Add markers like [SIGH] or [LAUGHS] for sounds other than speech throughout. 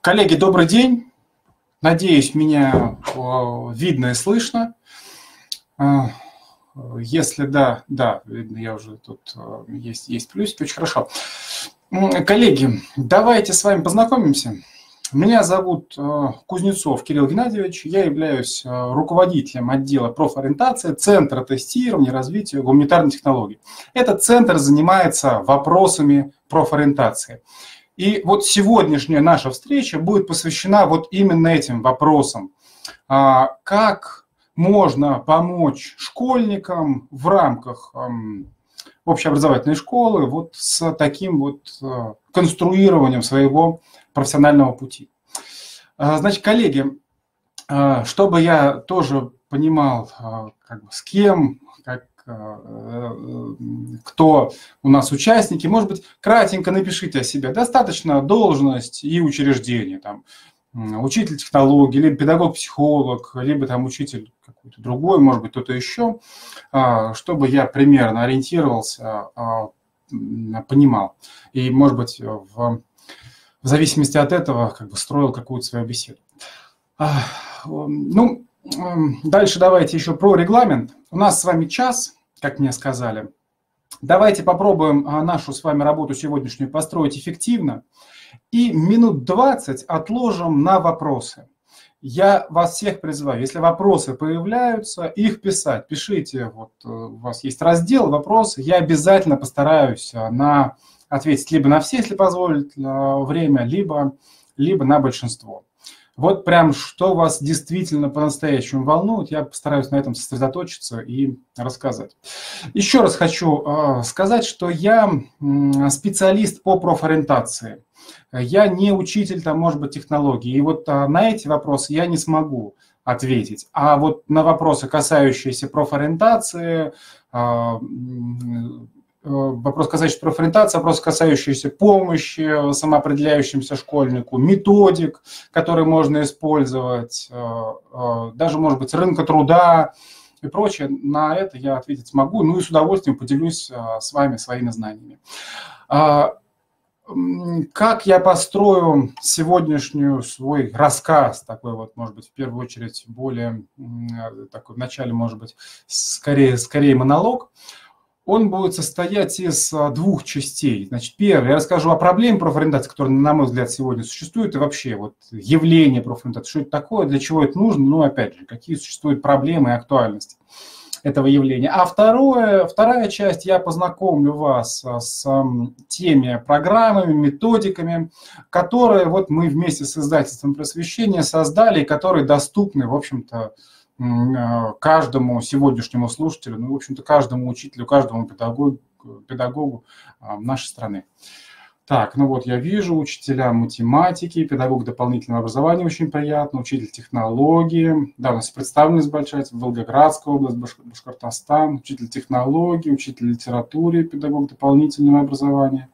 Коллеги, добрый день. Надеюсь, меня э, видно и слышно. Э, если да, да, видно, я уже тут э, есть, есть плюсик, очень хорошо. Коллеги, давайте с вами познакомимся. Меня зовут Кузнецов Кирилл Геннадьевич. Я являюсь руководителем отдела профориентации Центра тестирования и развития гуманитарных технологий. Этот центр занимается вопросами профориентации. И вот сегодняшняя наша встреча будет посвящена вот именно этим вопросам. А, как можно помочь школьникам в рамках общеобразовательной школы вот с таким вот а, конструированием своего профессионального пути. А, значит, коллеги, чтобы я тоже понимал, как бы, с кем, кто у нас участники. Может быть, кратенько напишите о себе. Достаточно должность и учреждение. Там, учитель технологии, либо педагог-психолог, либо там учитель какой-то другой, может быть, кто-то еще, а, чтобы я примерно ориентировался, а, понимал. И, может быть, в, в зависимости от этого как бы строил какую-то свою беседу. А, ну, дальше давайте еще про регламент. У нас с вами час, как мне сказали. Давайте попробуем а, нашу с вами работу сегодняшнюю построить эффективно. И минут 20 отложим на вопросы. Я вас всех призываю, если вопросы появляются, их писать. Пишите, вот э, у вас есть раздел вопросы, я обязательно постараюсь а, на ответить либо на все, если позволит а, время, либо, либо на большинство. Вот прям что вас действительно по-настоящему волнует, я постараюсь на этом сосредоточиться и рассказать. Еще раз хочу э, сказать, что я специалист по профориентации. Я не учитель, там, может быть, технологий. И вот а, на эти вопросы я не смогу ответить. А вот на вопросы, касающиеся профориентации, а, вопрос, касающийся профориентации, вопрос, касающийся помощи самоопределяющимся школьнику, методик, которые можно использовать, э, э, даже, может быть, рынка труда и прочее. На это я ответить смогу, ну и с удовольствием поделюсь с вами своими знаниями. А, как я построю сегодняшнюю свой рассказ, такой вот, может быть, в первую очередь, более такой, в начале, может быть, скорее, скорее монолог – он будет состоять из а, двух частей. Значит, первое, я расскажу о проблеме профориентации, которая, на мой взгляд, сегодня существует, и вообще вот явление профориентации, что это такое, для чего это нужно, ну, опять же, какие существуют проблемы и актуальности этого явления. А второе, вторая часть, я познакомлю вас а, с теми программами, методиками, которые вот мы вместе с издательством просвещения создали, и которые доступны, в общем-то, каждому сегодняшнему слушателю, ну, в общем-то, каждому учителю, каждому педагогу, педагогу а, нашей страны. Так, ну вот я вижу учителя математики, педагог дополнительного образования, очень приятно, учитель технологии. Да, у нас представленность большая, Волгоградская область, Башкортостан, учитель технологии, учитель литературы, педагог дополнительного образования,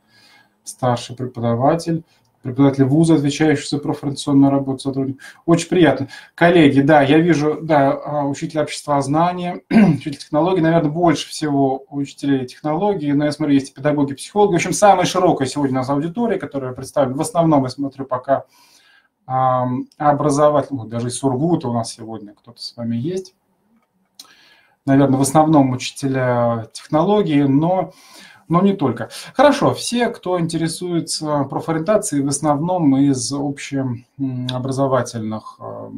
старший преподаватель, преподаватель вуза, отвечающий за профориентационную работу сотрудник. Очень приятно. Коллеги, да, я вижу, да, а, учитель общества знания, [CLEARS THROAT] учитель технологий, наверное, больше всего учителей технологий, но я смотрю, есть педагоги, психологи. В общем, самая широкая сегодня у нас аудитория, которая представлена. В основном, я смотрю, пока образовательный, даже из Сургута у нас сегодня кто-то с вами есть. Наверное, в основном учителя технологии, но но не только. Хорошо, все, кто интересуется профориентацией, в основном из общеобразовательных э,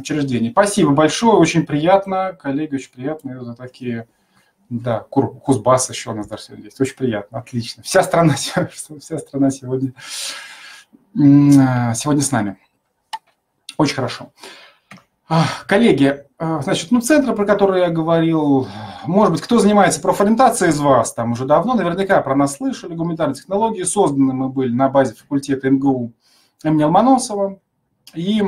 учреждений. Спасибо большое, очень приятно, коллеги, очень приятно за такие... Да, Кузбасс еще у нас даже сегодня есть. Очень приятно, отлично. Вся страна, [LAUGHS] вся страна сегодня, сегодня с нами. Очень хорошо. Коллеги, значит, ну, центры, про которые я говорил, может быть, кто занимается профориентацией из вас, там уже давно, наверняка про нас слышали, гуманитарные технологии, созданы мы были на базе факультета МГУ имени Ломоносова, и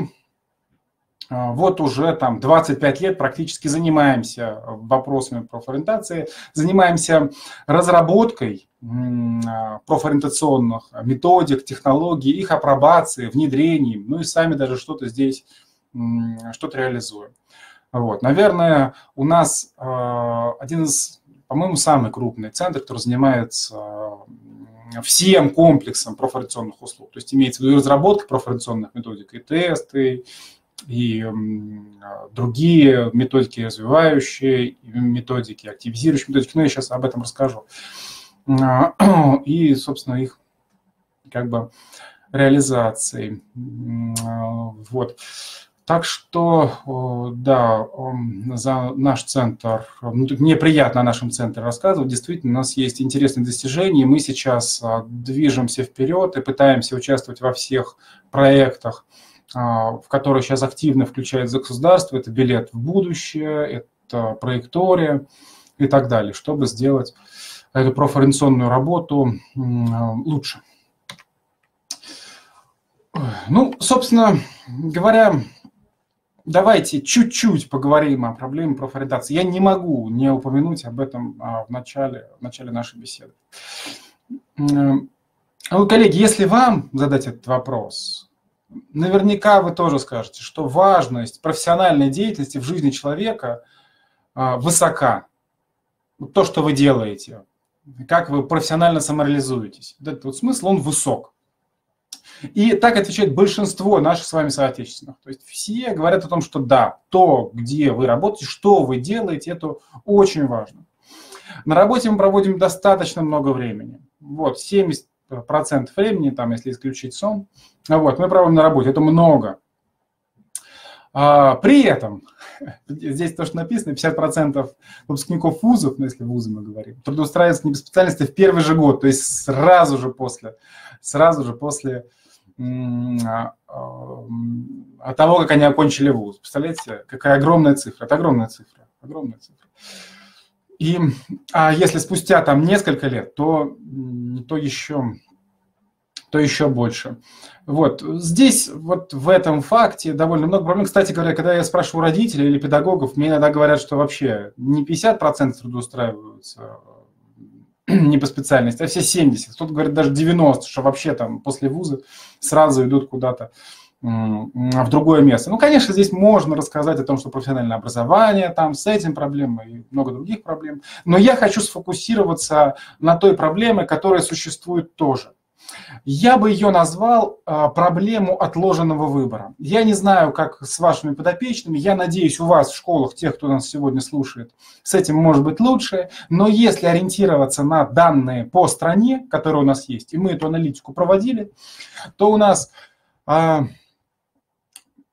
а, вот уже там 25 лет практически занимаемся вопросами профориентации, занимаемся разработкой а, профориентационных методик, технологий, их апробацией, внедрением, ну и сами даже что-то здесь, что-то реализуем. Вот. Наверное, у нас э, один из, по-моему, самый крупный центр, который занимается всем комплексом профориентационных услуг. То есть имеется в виду разработка профориентационных методик, и тесты, и другие методики развивающие, методики, активизирующие методики. Ну, я сейчас об этом расскажу. [CLEARS THROAT] И, собственно, их как бы реализации. Вот. Так что, да, за наш центр, ну, мне приятно о нашем центре рассказывать. Действительно, у нас есть интересные достижения. Мы сейчас а, движемся вперед и пытаемся участвовать во всех проектах, а, в которые сейчас активно включает государство. Это билет в будущее, это проектория и так далее, чтобы сделать эту профориентационную работу лучше. Ну, собственно говоря, давайте чуть-чуть поговорим о проблеме профориентации. Я не могу не упомянуть об этом а, в начале, в начале нашей беседы. Ну, коллеги, если вам задать этот вопрос, наверняка вы тоже скажете, что важность профессиональной деятельности в жизни человека а, высока. То, что вы делаете, как вы профессионально самореализуетесь. Этот вот смысл, он высок. И так отвечает большинство наших с вами соотечественных. То есть все говорят о том, что да, то, где вы работаете, что вы делаете, это очень важно. На работе мы проводим достаточно много времени. Вот, 70% времени, там, если исключить сон, вот, мы проводим на работе. Это много. А, при этом, [LAUGHS] здесь то, что написано, 50% выпускников вузов, ну, если вузы мы говорим, трудоустраиваются не по специальности в первый же год, то есть сразу же после, сразу же после а, от того, как они окончили вуз. Представляете, какая огромная цифра. Это огромная цифра. Огромная цифра. И а если спустя там несколько лет, то, то еще то еще больше. Вот. Здесь, вот в этом факте довольно много проблем. Кстати говоря, когда я спрашиваю родителей или педагогов, мне иногда говорят, что вообще не 50% трудоустраиваются [CLEARS THROAT] не по специальности, а все 70. Кто-то говорит даже 90, что вообще там после вуза сразу идут куда-то в другое место. Ну, конечно, здесь можно рассказать о том, что профессиональное образование, там с этим проблемы и много других проблем. Но я хочу сфокусироваться на той проблеме, которая существует тоже. Я бы ее назвал а, проблему отложенного выбора. Я не знаю, как с вашими подопечными, я надеюсь, у вас в школах, тех, кто нас сегодня слушает, с этим может быть лучше, но если ориентироваться на данные по стране, которые у нас есть, и мы эту аналитику проводили, то у нас а,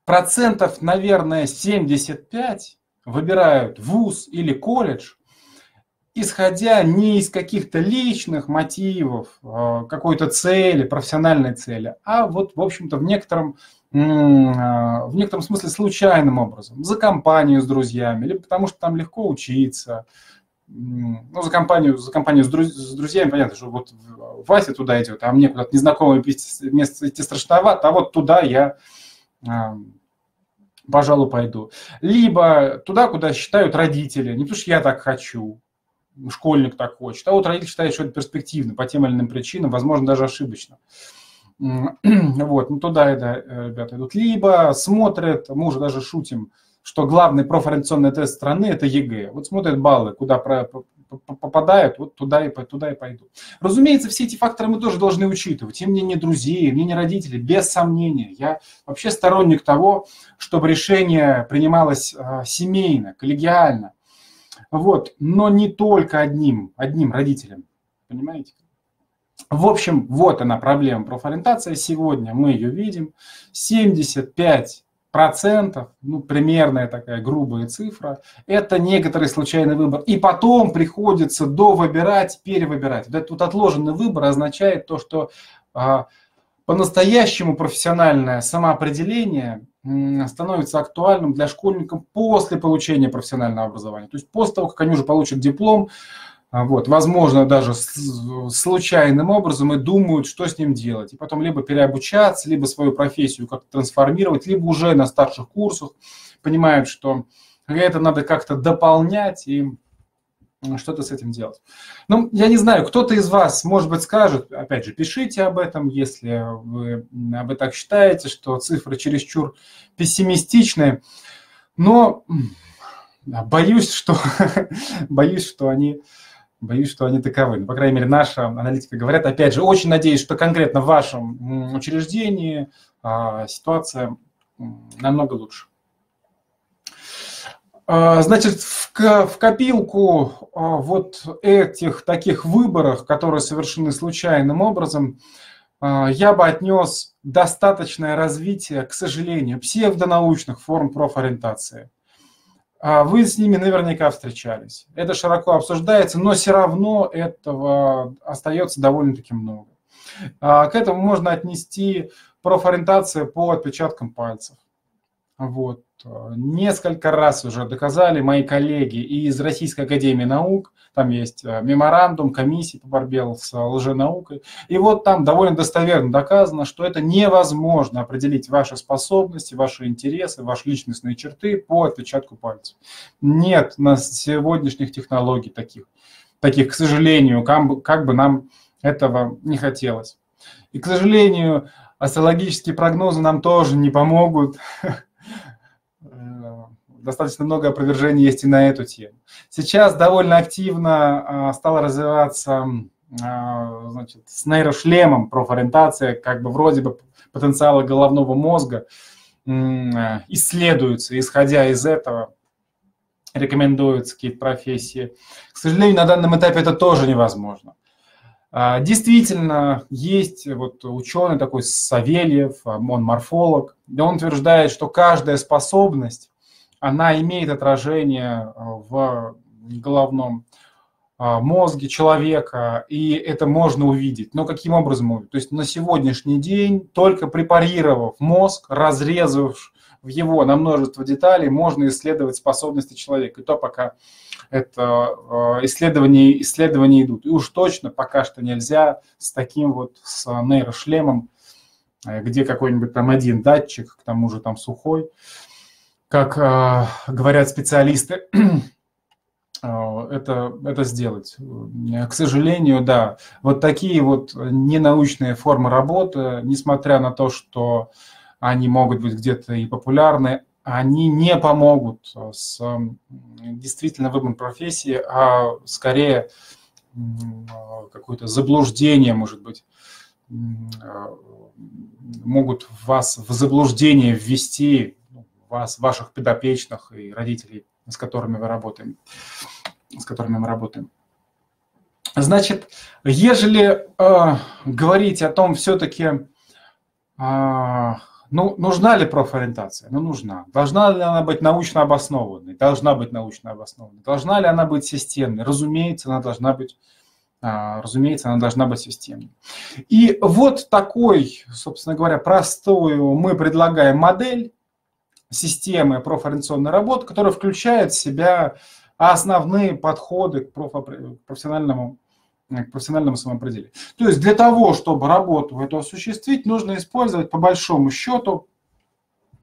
процентов, наверное, 75 выбирают вуз или колледж исходя не из каких-то личных мотивов, а, какой-то цели, профессиональной цели, а вот, в общем-то, в некотором, а, в некотором смысле случайным образом, за компанию с друзьями, или потому что там легко учиться, ну, за компанию, за компанию с, друз, с друзьями, понятно, что вот Вася туда идет, а мне куда-то незнакомое место идти страшновато, а вот туда я, а, пожалуй, пойду. Либо туда, куда считают родители, не потому что я так хочу, школьник так хочет, а вот родитель считает, что это перспективно по тем или иным причинам, возможно, даже ошибочно. [CLEARS THROAT] Вот, ну туда это э, ребята идут. Либо смотрят, мы уже даже шутим, что главный профориентационный тест страны – это ЕГЭ. Вот смотрят баллы, куда попадают, вот туда и, туда и пойдут. Разумеется, все эти факторы мы тоже должны учитывать. И мнение друзей, и мнение родителей, без сомнения. Я вообще сторонник того, чтобы решение принималось а, семейно, коллегиально, вот, но не только одним, одним родителем, понимаете? В общем, вот она проблема профориентации. Сегодня мы ее видим. 75 процентов, ну, примерная такая грубая цифра, это некоторый случайный выбор. И потом приходится довыбирать, перевыбирать. Вот этот отложенный выбор означает то, что а, по-настоящему профессиональное самоопределение становится актуальным для школьников после получения профессионального образования. То есть после того, как они уже получат диплом, а, вот, возможно, даже случайным образом и думают, что с ним делать. И потом либо переобучаться, либо свою профессию как-то трансформировать, либо уже на старших курсах понимают, что это надо как-то дополнять и что-то с этим делать. Ну, я не знаю, кто-то из вас, может быть, скажет, опять же, пишите об этом, если вы об этом считаете, что цифры чересчур пессимистичные, но боюсь, что, [LAUGHS] боюсь, что они Боюсь, что они таковы. Но, по крайней мере, наша аналитика говорят. Опять же, очень надеюсь, что конкретно в вашем учреждении а, ситуация намного лучше. А, значит, в копилку а, вот этих таких выборов, которые совершены случайным образом, я бы отнес достаточное развитие, к сожалению, псевдонаучных форм профориентации – а вы с ними наверняка встречались. Это широко обсуждается, но все равно этого остается довольно-таки много. А, к этому можно отнести профориентацию по отпечаткам пальцев. Вот. Несколько раз уже доказали мои коллеги из Российской Академии Наук, там есть э, меморандум комиссии по борьбе с лженаукой, и вот там довольно достоверно доказано, что это невозможно определить ваши способности, ваши интересы, ваши личностные черты по отпечатку пальцев. Нет на сегодняшних технологий таких, таких, к сожалению, как бы нам этого не хотелось. И, к сожалению, астрологические прогнозы нам тоже не помогут [LAUGHS] достаточно много опровержений есть и на эту тему. Сейчас довольно активно а, стала развиваться а, значит, с нейрошлемом профориентация, как бы вроде бы потенциалы головного мозга исследуются, исходя из этого рекомендуются какие-то профессии. К сожалению, на данном этапе это тоже невозможно. А, действительно, есть вот ученый такой Савельев, он морфолог, и он утверждает, что каждая способность она имеет отражение э, в головном э, мозге человека, и это можно увидеть. Но каким образом? То есть на сегодняшний день, только препарировав мозг, разрезав в его на множество деталей, можно исследовать способности человека. И то пока это э, исследования, исследования идут. И уж точно пока что нельзя с таким вот с нейрошлемом, где какой-нибудь там один датчик, к тому же там сухой, как э, говорят специалисты, э, [CLEARS THROAT] это, это сделать. К сожалению, да, вот такие вот ненаучные формы работы, несмотря на то, что они могут быть где-то и популярны, они не помогут с действительно выбором профессии, а скорее какое-то заблуждение, может быть, могут вас в заблуждение ввести вас, ваших подопечных и родителей, с которыми вы работаем, с которыми мы работаем. Значит, ежели э, говорить о том, все-таки, э, ну, нужна ли профориентация? Ну, нужна. Должна ли она быть научно обоснованной? Должна быть научно обоснованной. Должна ли она быть системной? Разумеется, она должна быть а, разумеется, она должна быть системной. И вот такой, собственно говоря, простую мы предлагаем модель, системы профориентационной работы, которая включает в себя основные подходы к профессиональному к профессиональному самоопределению. То есть для того, чтобы работу эту осуществить, нужно использовать по большому счету,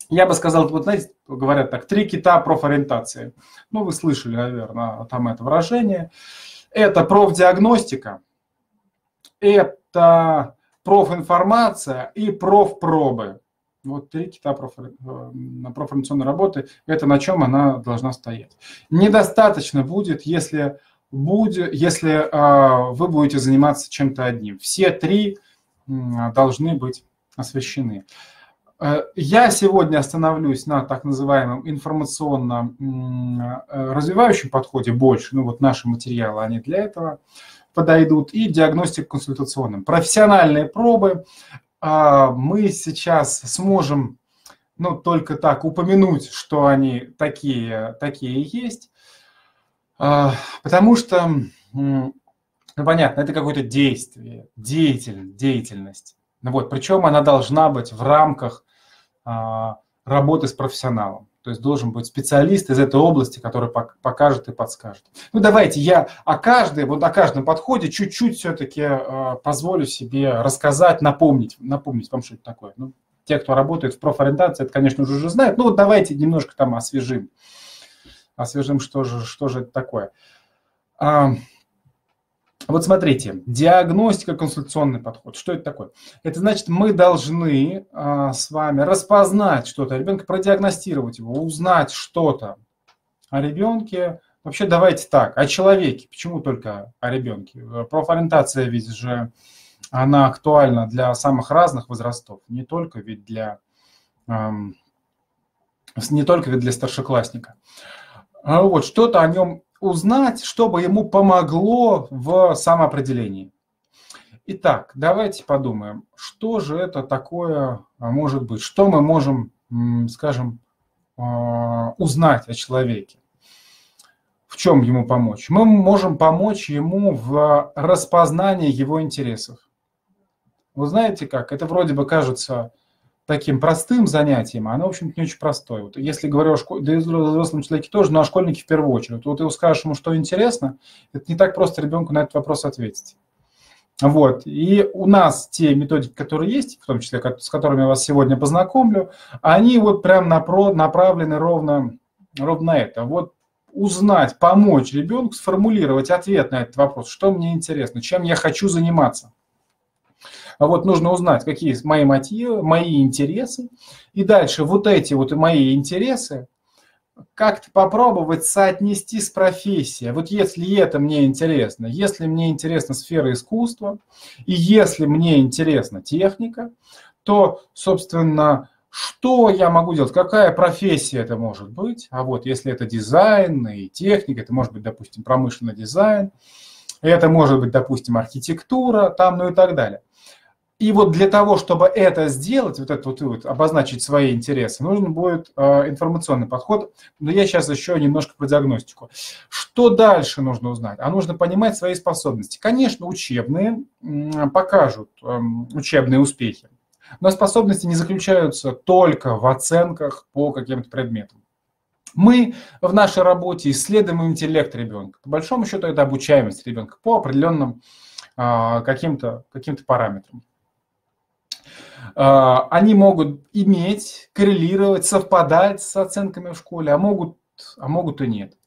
я бы сказал, вот знаете, говорят так, три кита профориентации. Ну, вы слышали, наверное, там это выражение. Это профдиагностика, это профинформация и профпробы. Вот три кита э, профориентационной работы – это на чем она должна стоять. Недостаточно будет, если, будет, если э, вы будете заниматься чем-то одним. Все три должны быть освещены. Э, я сегодня остановлюсь на так называемом информационно развивающем подходе больше. Ну вот наши материалы, они для этого подойдут. И диагностик консультационным. Профессиональные пробы а, мы сейчас сможем, ну, только так упомянуть, что они такие, такие есть, а, потому что, ну, понятно, это какое-то действие, деятель, деятельность. Ну, вот, причем она должна быть в рамках а, работы с профессионалом. То есть должен быть специалист из этой области, который покажет и подскажет. Ну давайте я о каждой, вот о каждом подходе чуть-чуть все-таки э, позволю себе рассказать, напомнить, напомнить вам, что это такое. Ну, те, кто работает в профориентации, это, конечно же, уже знают. Ну вот давайте немножко там освежим. Освежим, что же, что же это такое. Вот смотрите, диагностика, консультационный подход. Что это такое? Это значит, мы должны а, с вами распознать что-то ребенка, продиагностировать его, узнать что-то о ребенке, Вообще давайте так, о человеке, почему только о ребенке? Профориентация ведь же, она актуальна для самых разных возрастов, не только ведь для, эм, не только ведь для старшеклассника. А вот, что-то о нем узнать, чтобы ему помогло в самоопределении. Итак, давайте подумаем, что же это такое может быть, что мы можем, скажем, а, узнать о человеке. В чем ему помочь? Мы можем помочь ему в распознании его интересов. Вы знаете как? Это вроде бы кажется таким простым занятием, а оно, в общем-то, не очень простое. Вот если говорю о взрослом человеке тоже, но о школьнике в первую очередь. Вот ты скажешь ему, что интересно, это не так просто ребенку на этот вопрос ответить. Вот. И у нас те методики, которые есть, в том числе, с которыми я вас сегодня познакомлю, они вот прям направлены ровно, ровно на это. Вот узнать, помочь ребенку сформулировать ответ на этот вопрос, что мне интересно, чем я хочу заниматься. А вот нужно узнать, какие мои мотивы, мои интересы. И дальше вот эти вот мои интересы как-то попробовать соотнести с профессией. Вот если это мне интересно, если мне интересна сфера искусства, и если мне интересна техника, то, собственно, что я могу делать? Какая профессия это может быть? А вот если это дизайн и техника, это может быть, допустим, промышленный дизайн, это может быть, допустим, архитектура, там, ну и так далее. И вот для того, чтобы это сделать, вот это вот, вот обозначить свои интересы, нужен будет э, информационный подход. Но я сейчас еще немножко про диагностику. Что дальше нужно узнать? А нужно понимать свои способности. Конечно, учебные э, покажут э, учебные успехи. Но способности не заключаются только в оценках по каким-то предметам. Мы в нашей работе исследуем интеллект ребенка. По большому счету это обучаемость ребенка по определенным э, каким-то каким параметрам. А, они могут иметь, коррелировать, совпадать с оценками в школе, а могут, а могут и нет.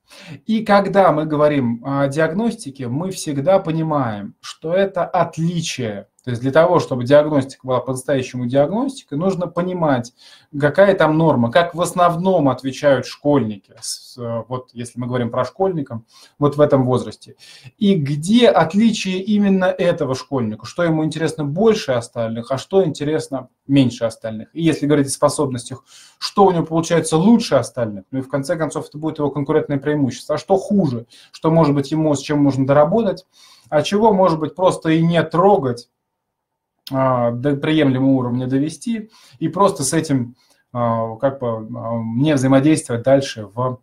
И когда мы говорим о диагностике, мы всегда понимаем, что это отличие то есть для того, чтобы диагностика была по-настоящему диагностикой, нужно понимать, какая там норма, как в основном отвечают школьники, вот если мы говорим про школьников, вот в этом возрасте. И где отличие именно этого школьника, что ему интересно больше остальных, а что интересно меньше остальных. И если говорить о способностях, что у него получается лучше остальных, ну и в конце концов это будет его конкурентное преимущество, а что хуже, что может быть ему с чем можно доработать, а чего может быть просто и не трогать, до приемлемого уровня довести и просто с этим а, как бы а, не взаимодействовать дальше в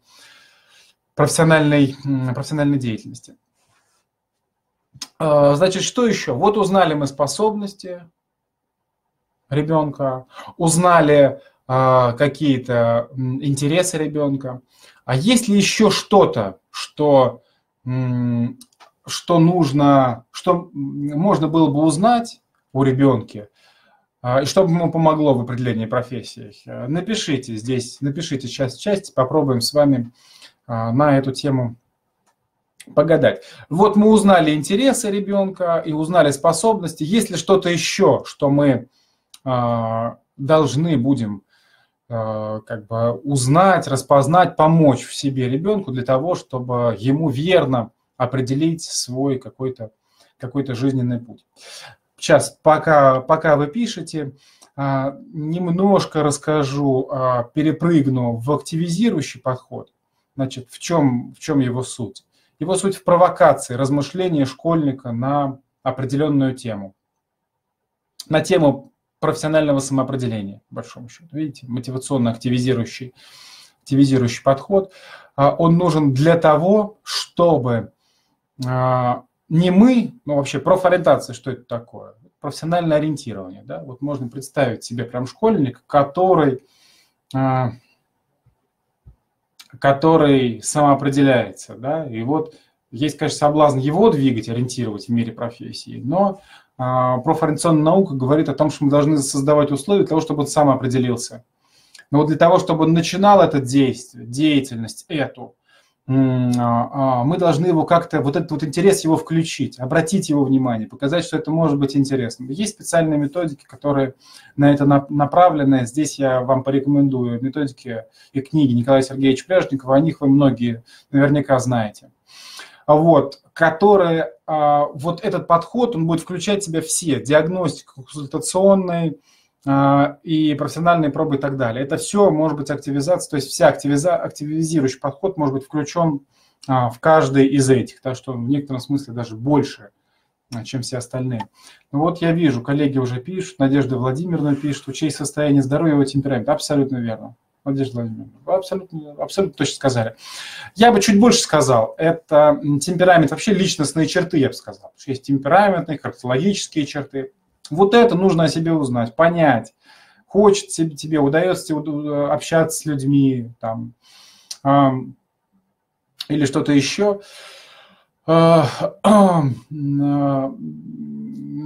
профессиональной, профессиональной деятельности. Значит, что еще? Вот узнали мы способности ребенка, узнали какие-то интересы ребенка. А есть ли еще что-то, что, что нужно, что можно было бы узнать, у ребенка, а, и чтобы ему помогло в определении профессии. Напишите здесь, напишите часть часть, попробуем с вами а, на эту тему погадать. Вот мы узнали интересы ребенка и узнали способности. Есть ли что-то еще, что мы а, должны будем как бы узнать, распознать, помочь в себе ребенку для того, чтобы ему верно определить свой какой-то какой жизненный путь. Сейчас, пока, пока вы пишете, а, немножко расскажу, а, перепрыгну в активизирующий подход. Значит, в чем, в чем его суть? Его суть в провокации, размышления школьника на определенную тему. На тему профессионального самоопределения, по большому счету. Видите, мотивационно-активизирующий активизирующий подход. А, он нужен для того, чтобы не мы, ну вообще профориентация, что это такое? Профессиональное ориентирование, да? Вот можно представить себе прям школьник, который, а, который самоопределяется, да, и вот есть, конечно, соблазн его двигать, ориентировать в мире профессии, но а, профориентационная наука говорит о том, что мы должны создавать условия для того, чтобы он сам определился. Но вот для того, чтобы он начинал это действие, деятельность эту, мы должны его как-то, вот этот вот интерес его включить, обратить его внимание, показать, что это может быть интересно. Есть специальные методики, которые на это направлены. Здесь я вам порекомендую методики и книги Николая Сергеевича Пляжникова, о них вы многие наверняка знаете. Вот, которые, а, вот этот подход, он будет включать в себя все, диагностику, консультационный, а, и профессиональные пробы и так далее. Это все может быть активизация, то есть вся активиза, активизирующий подход может быть включен а, в каждый из этих, так что в некотором смысле даже больше, а, чем все остальные. Ну вот я вижу, коллеги уже пишут, Надежда Владимировна пишет, учесть состояние здоровья, его темперамент. Абсолютно верно. Надежда Владимировна, вы абсолютно, абсолютно точно сказали. Я бы чуть больше сказал, это темперамент, вообще личностные черты, я бы сказал. Есть темпераментные, характерологические черты, вот это нужно о себе узнать, понять. Хочет тебе, тебе удается тебе общаться с людьми, там, э, или что-то еще. [CLEARS THROAT]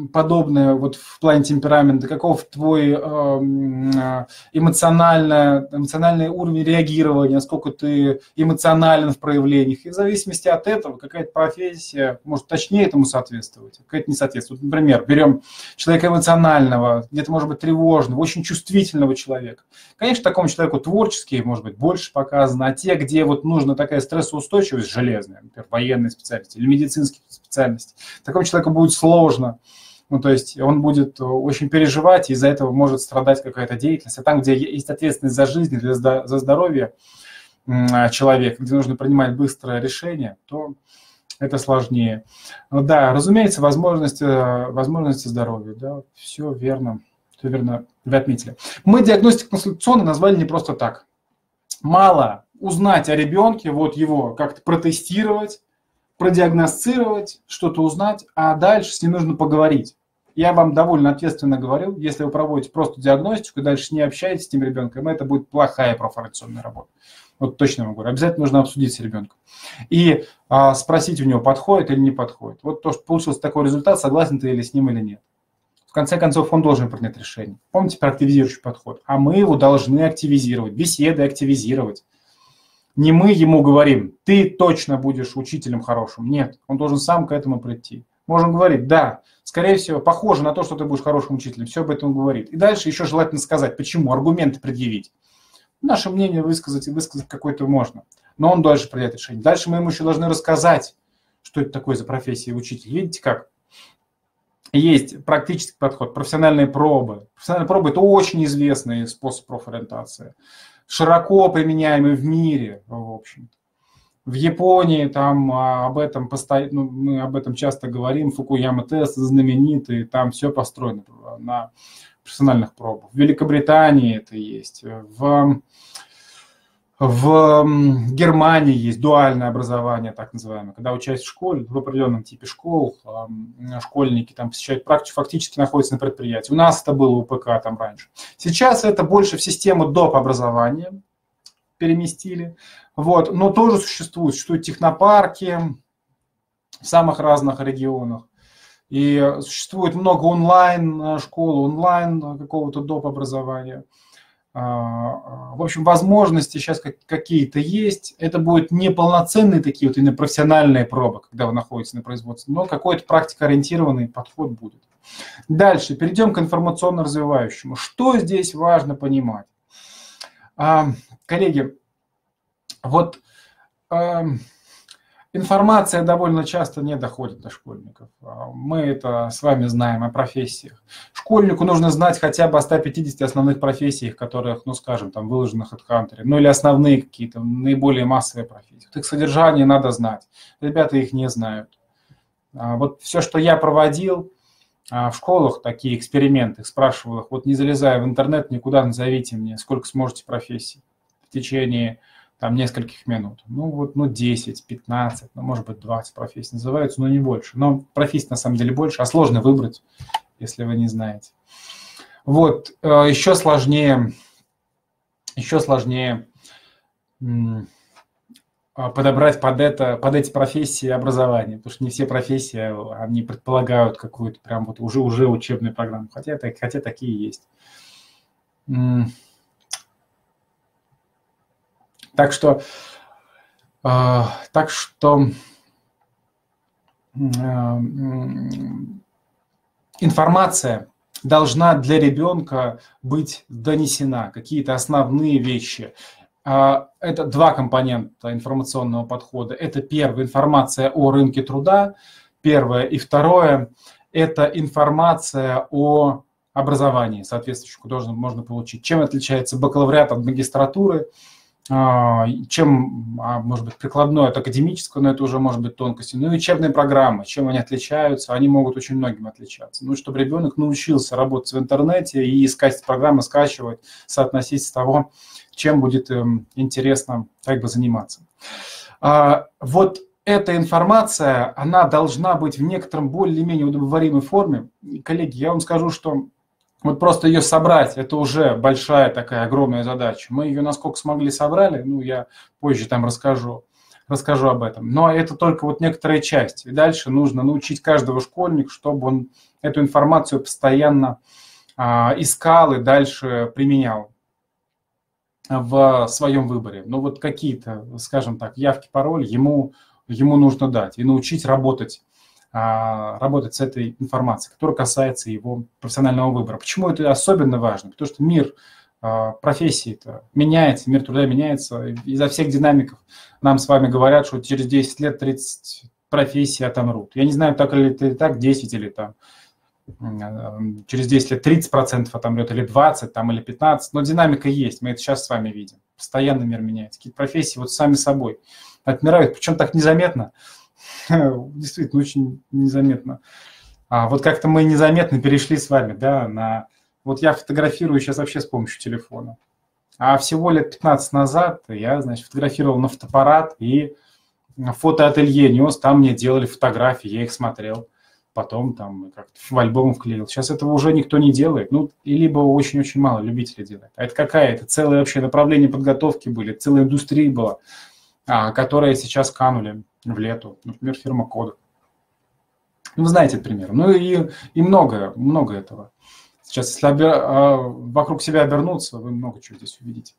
Э, э, подобное вот в плане темперамента, каков твой эм, э, эмоционально, эмоциональный уровень реагирования, насколько ты эмоционален в проявлениях. И в зависимости от этого какая-то профессия может точнее этому соответствовать, какая-то не соответствует. Например, берем человека эмоционального, где-то может быть тревожного, очень чувствительного человека. Конечно, такому человеку творческие, может быть, больше показано, а те, где вот нужна такая стрессоустойчивость железная, например, военные специальности или медицинские специальности, такому человеку будет сложно. Ну, то есть он будет очень переживать, и из-за этого может страдать какая-то деятельность. А там, где есть ответственность за жизнь, для, за здоровье человека, где нужно принимать быстрое решение, то это сложнее. Ну да, разумеется, возможности, возможности здоровья, да, все верно, все верно вы отметили. Мы диагностику консультационно назвали не просто так. Мало узнать о ребенке, вот его как-то протестировать, продиагностировать, что-то узнать, а дальше с ним нужно поговорить. Я вам довольно ответственно говорю, если вы проводите просто диагностику дальше не общаетесь с этим ребенком, это будет плохая профориентационная работа. Вот точно вам говорю. Обязательно нужно обсудить с ребенком. И а, спросить у него, подходит или не подходит. Вот то, что получился такой результат, согласен ты или с ним или нет. В конце концов, он должен принять решение. Помните про активизирующий подход? А мы его должны активизировать, беседы активизировать. Не мы ему говорим, ты точно будешь учителем хорошим. Нет, он должен сам к этому прийти. Можем говорить, да, скорее всего, похоже на то, что ты будешь хорошим учителем. Все об этом говорит. И дальше еще желательно сказать, почему, аргументы предъявить. Наше мнение высказать и высказать какое-то можно. Но он дальше принять решение. Дальше мы ему еще должны рассказать, что это такое за профессия учитель. Видите как? Есть практический подход, профессиональные пробы. Профессиональные пробы – это очень известный способ профориентации, широко применяемый в мире, в общем-то. В Японии там а, об этом постоянно, ну, мы об этом часто говорим, Фукуяма тест знаменитый, там все построено на персональных пробах. В Великобритании это есть, в, в Германии есть дуальное образование, так называемое, когда учась в школе, в определенном типе школ, школьники там посещают практику, фактически находятся на предприятии. У нас это было у ПК там раньше. Сейчас это больше в систему доп. образования, переместили. Вот. Но тоже существуют, существуют технопарки в самых разных регионах. И существует много онлайн-школ, онлайн какого-то доп. образования. В общем, возможности сейчас какие-то есть. Это будут не полноценные такие вот именно профессиональные пробы, когда вы находитесь на производстве, но какой-то практикоориентированный подход будет. Дальше перейдем к информационно развивающему. Что здесь важно понимать? А, коллеги, вот информация довольно часто не доходит до школьников. А, мы это с вами знаем о профессиях. Школьнику нужно знать хотя бы о 150 основных профессиях, которых, ну скажем, там выложены в HeadHunter, ну или основные какие-то, наиболее массовые профессии. Их содержание надо знать. Ребята их не знают. А, вот все, что я проводил, в школах такие эксперименты, спрашивал их, вот не залезая в интернет, никуда назовите мне, сколько сможете профессий в течение там нескольких минут. Ну вот, ну 10, 15, ну может быть 20 профессий называются, но не больше. Но профессий на самом деле больше, а сложно выбрать, если вы не знаете. Вот, э, еще сложнее, еще сложнее а, подобрать под, это, под эти профессии образование, потому что не все профессии, они предполагают какую-то прям вот уже, уже учебную программу, хотя, хотя такие есть. Так что Так что информация должна для ребенка быть донесена, какие-то основные вещи. А, это два компонента информационного подхода. Это первая информация о рынке труда, первое. И второе – это информация о образовании соответствующем, которое можно получить. Чем отличается бакалавриат от магистратуры – чем, а, может быть, прикладное от академического, но это уже может быть тонкости. Ну и учебные программы, чем они отличаются, они могут очень многим отличаться. Ну, чтобы ребенок научился работать в интернете и искать программы, скачивать, соотносить с того, чем будет эм, интересно как бы заниматься. А, вот эта информация, она должна быть в некотором более-менее удобоваримой форме. Коллеги, я вам скажу, что вот просто ее собрать, это уже большая такая огромная задача. Мы ее насколько смогли собрали, ну, я позже там расскажу, расскажу об этом. Но это только вот некоторая часть. И дальше нужно научить каждого школьника, чтобы он эту информацию постоянно а, искал и дальше применял в своем выборе. Ну вот какие-то, скажем так, явки, пароль ему, ему нужно дать и научить работать работать с этой информацией, которая касается его профессионального выбора. Почему это особенно важно? Потому что мир а, профессии это меняется, мир труда меняется. Изо всех динамиков нам с вами говорят, что через 10 лет 30 профессий отомрут. Я не знаю, так ли это так, 10 или там а, через 10 лет 30% отомрет, или 20, там, или 15, но динамика есть, мы это сейчас с вами видим. Постоянно мир меняется. Какие-то профессии вот сами собой отмирают, причем так незаметно, [LAUGHS] действительно очень незаметно. А вот как-то мы незаметно перешли с вами, да, на... Вот я фотографирую сейчас вообще с помощью телефона. А всего лет 15 назад я, значит, фотографировал на фотоаппарат и фотоателье нес, там мне делали фотографии, я их смотрел. Потом там как-то в альбом вклеил. Сейчас этого уже никто не делает. Ну, и либо очень-очень мало любителей делает. А это какая? Это целое вообще направление подготовки были, целая индустрия была, а, которая сейчас канули в лету, например, фирма Кода. Ну, вы знаете пример. Ну и, и много, много этого. Сейчас, если обер... А, вокруг себя обернуться, вы много чего здесь увидите.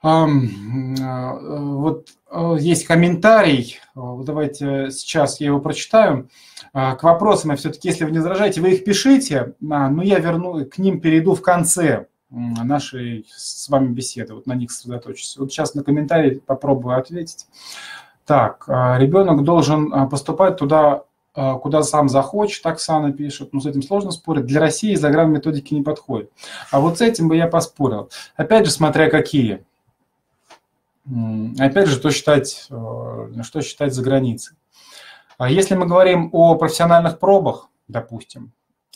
А, вот а, есть комментарий, давайте сейчас я его прочитаю. К вопросам я все-таки, если вы не возражаете, вы их пишите, но я верну, к ним перейду в конце нашей с вами беседы, вот на них сосредоточусь. Вот сейчас на комментарий попробую ответить. Так, а, ребенок должен а, поступать туда, а, куда сам захочет, Оксана пишет. Ну, с этим сложно спорить. Для России загранметодики не подходит. А вот с этим бы я поспорил. Опять же, смотря какие. Опять же, что считать, что считать за границей. Если мы говорим о профессиональных пробах, допустим,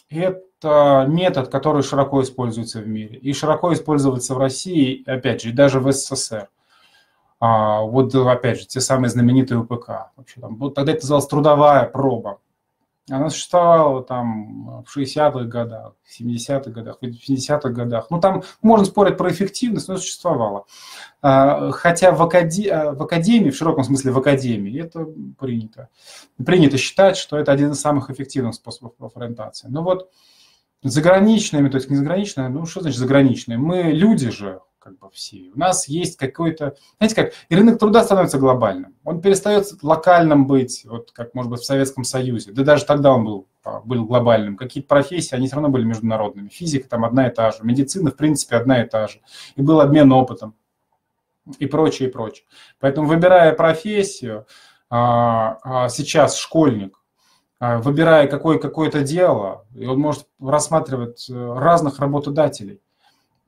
это метод, который широко используется в мире. И широко используется в России, опять же, и даже в СССР. А, вот опять же, те самые знаменитые УПК. Вообще, там, вот тогда это называлось трудовая проба. Она существовала там в 60-х годах, 70-х годах, в 50-х годах. Ну, там можно спорить про эффективность, но существовала. А, хотя в, акаде... А, в академии, в широком смысле в академии, это принято. Принято считать, что это один из самых эффективных способов профориентации. Но вот заграничными, то есть не заграничные, ну что значит заграничные? Мы люди же, как бы все. У нас есть какой-то, знаете как, и рынок труда становится глобальным. Он перестает локальным быть, вот как, может быть, в Советском Союзе. Да даже тогда он был, а, был глобальным. Какие-то профессии, они все равно были международными. Физика там одна и та же, медицина, в принципе, одна и та же. И был обмен опытом и прочее, и прочее. Поэтому, выбирая профессию, а, а, сейчас школьник, выбирая какое, какое-то дело, и он может рассматривать э, разных работодателей.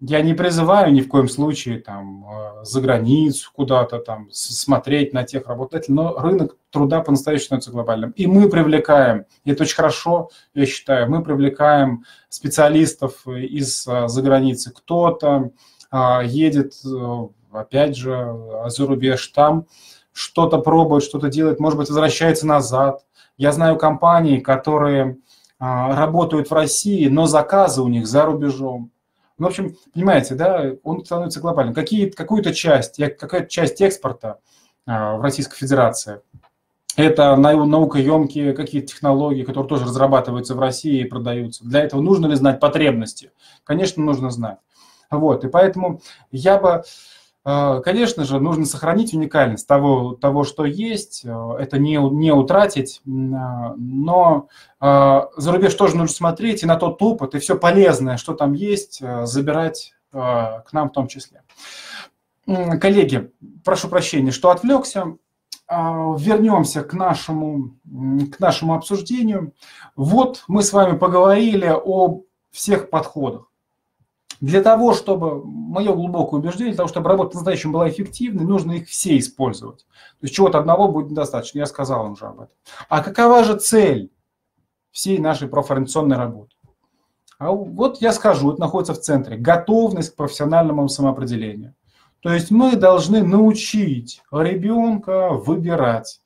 Я не призываю ни в коем случае там э, за границу куда-то там смотреть на тех работодателей, но рынок труда по-настоящему становится глобальным. И мы привлекаем, и это очень хорошо, я считаю, мы привлекаем специалистов э, за границы. Кто-то а, едет, э, опять же, за рубеж там, что-то пробует, что-то делает, может быть, возвращается назад. Я знаю компании, которые а, работают в России, но заказы у них за рубежом ну, в общем, понимаете, да, он становится глобальным. Какие, какую-то часть, какая-то часть экспорта а, в Российской Федерации это наукоемкие какие-то технологии, которые тоже разрабатываются в России и продаются. Для этого нужно ли знать потребности? Конечно, нужно знать. Вот, и поэтому я бы конечно же, нужно сохранить уникальность того, того что есть, э, это не, не утратить, но за рубеж тоже нужно смотреть и на тот опыт, и все полезное, что там есть, забирать к нам в том числе. Коллеги, прошу прощения, что отвлекся. Вернемся к нашему, к нашему обсуждению. Вот мы с вами поговорили о всех подходах. Для того, чтобы, мое глубокое убеждение, для того, чтобы работа по-настоящему была эффективной, нужно их все использовать. То есть чего-то одного будет недостаточно, я сказал вам уже об этом. А какова же цель всей нашей профориентационной работы? А вот я скажу, это находится в центре. Готовность к профессиональному самоопределению. То есть мы должны научить ребенка выбирать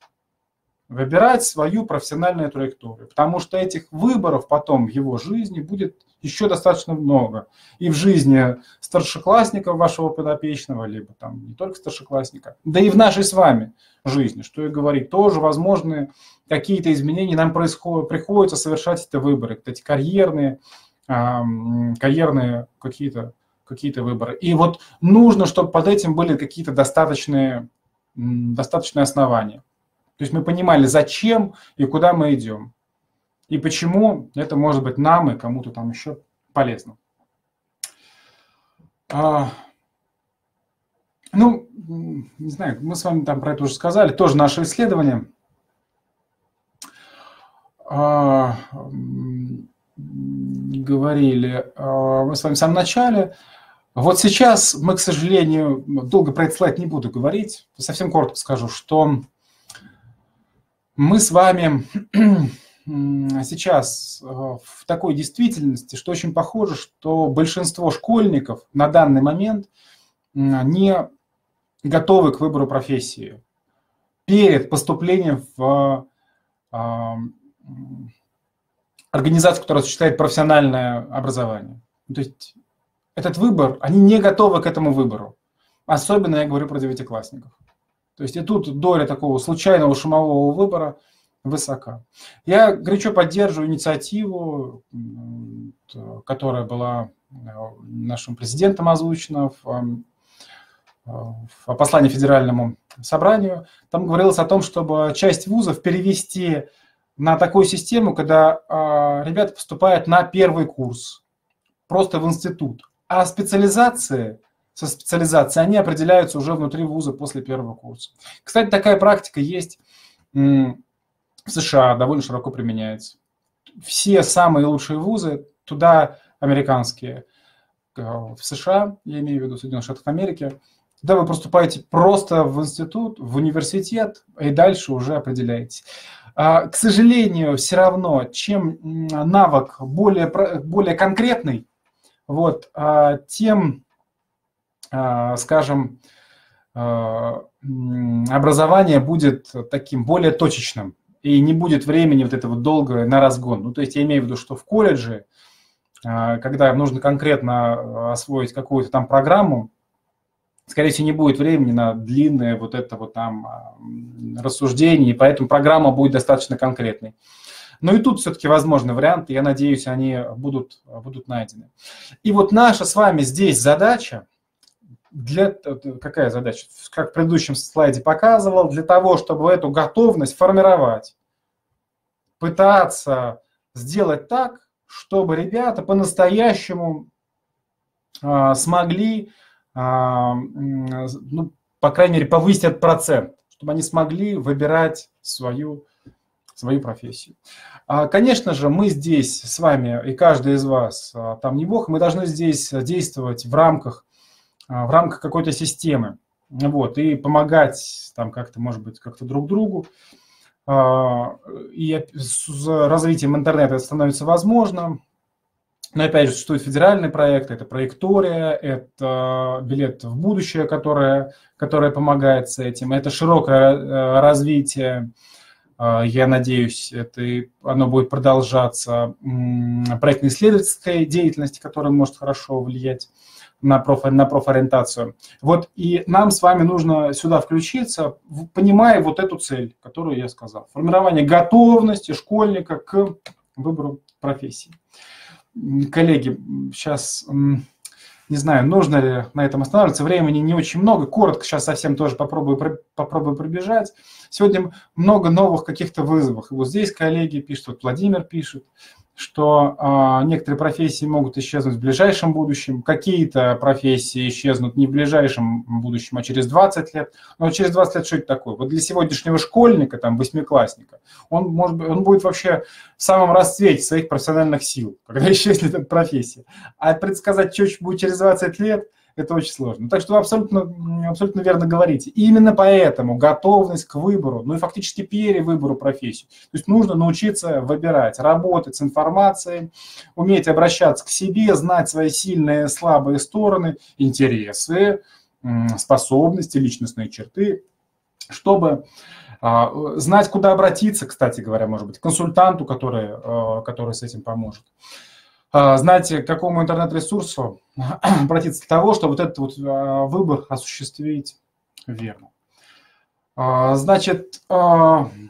выбирать свою профессиональную траекторию, потому что этих выборов потом в его жизни будет еще достаточно много. И в жизни старшеклассника вашего подопечного, либо там не только старшеклассника, да и в нашей с вами жизни, что и говорить, тоже возможны какие-то изменения, нам происходит, приходится совершать эти выборы, эти карьерные, карьерные какие-то какие выборы. И вот нужно, чтобы под этим были какие-то достаточные, достаточные основания. То есть мы понимали, зачем и куда мы идем. И почему это может быть нам и кому-то там еще полезно. А, ну, не знаю, мы с вами там про это уже сказали, тоже наше исследование. А, говорили а, мы с вами в самом начале. Вот сейчас мы, к сожалению, долго про этот слайд не буду говорить, совсем коротко скажу, что мы с вами сейчас э, в такой действительности, что очень похоже, что большинство школьников на данный момент не готовы к выбору профессии перед поступлением в а, организацию, которая осуществляет профессиональное образование. То есть этот выбор, они не готовы к этому выбору. Особенно я говорю про девятиклассников. То есть и тут доля такого случайного шумового выбора высока. Я горячо поддерживаю инициативу, которая была э, нашим президентом озвучена в, э, в послании Федеральному собранию. Там говорилось о том, чтобы часть вузов перевести на такую систему, когда э, ребята поступают на первый курс, просто в институт. А специализация со специализацией, они определяются уже внутри вуза после первого курса. Кстати, такая практика есть в США, довольно широко применяется. Все самые лучшие вузы, туда американские, э, в США, я имею в виду Соединенных Штатов Америки, туда вы поступаете просто в институт, в университет, и дальше уже определяетесь. А, к сожалению, все равно, чем навык более, более конкретный, вот, а, тем скажем, а, образование будет таким более точечным и не будет времени вот этого долгого на разгон. Ну, то есть я имею в виду, что в колледже, а, когда нужно конкретно освоить какую-то там программу, скорее всего, не будет времени на длинное вот это вот там рассуждение, и поэтому программа будет достаточно конкретной. Но и тут все-таки возможны варианты, я надеюсь, они будут, будут найдены. И вот наша с вами здесь задача – для, какая задача? Как в предыдущем слайде показывал, для того, чтобы эту готовность формировать, пытаться сделать так, чтобы ребята по-настоящему э, смогли, э, ну, по крайней мере, повысить этот процент, чтобы они смогли выбирать свою, свою профессию. А, конечно же, мы здесь с вами, и каждый из вас, там не бог, мы должны здесь действовать в рамках в рамках какой-то системы. Вот, и помогать там как-то, может быть, как-то друг другу. А, и с развитием интернета это становится возможно. Но опять же, существуют федеральные проекты, это проектория, это билет в будущее, которое, которое помогает с этим, это широкое э, развитие, а, я надеюсь, это оно будет продолжаться, проектно-исследовательской деятельности, которая может хорошо влиять на, проф, на профориентацию. Вот и нам с вами нужно сюда включиться, понимая вот эту цель, которую я сказал. Формирование готовности школьника к выбору профессии. Коллеги, сейчас Не знаю, нужно ли на этом останавливаться. Времени не очень много. Коротко сейчас совсем тоже попробую, попробую пробежать. Сегодня много новых каких-то вызовов. И вот здесь коллеги пишут, вот Владимир пишет, что э, некоторые профессии могут исчезнуть в ближайшем будущем, какие-то профессии исчезнут не в ближайшем будущем, а через 20 лет. Но через 20 лет что это такое? Вот для сегодняшнего школьника, там, восьмиклассника, он, может, он будет вообще в самом расцвете своих профессиональных сил, [LAUGHS] когда исчезнет эта профессия. А предсказать, что будет через 20 лет – это очень сложно. Так что вы абсолютно, абсолютно верно говорите. И именно поэтому готовность к выбору, ну и фактически перевыбору профессии. То есть нужно научиться выбирать, работать с информацией, уметь обращаться к себе, знать свои сильные, слабые стороны, интересы, способности, личностные черты, чтобы а, знать, куда обратиться, кстати говоря, может быть, к консультанту, который, э, который с этим поможет. А, знаете, к какому интернет-ресурсу [CLEARS THROAT] обратиться для того, чтобы вот этот вот а, выбор осуществить верно. А, значит,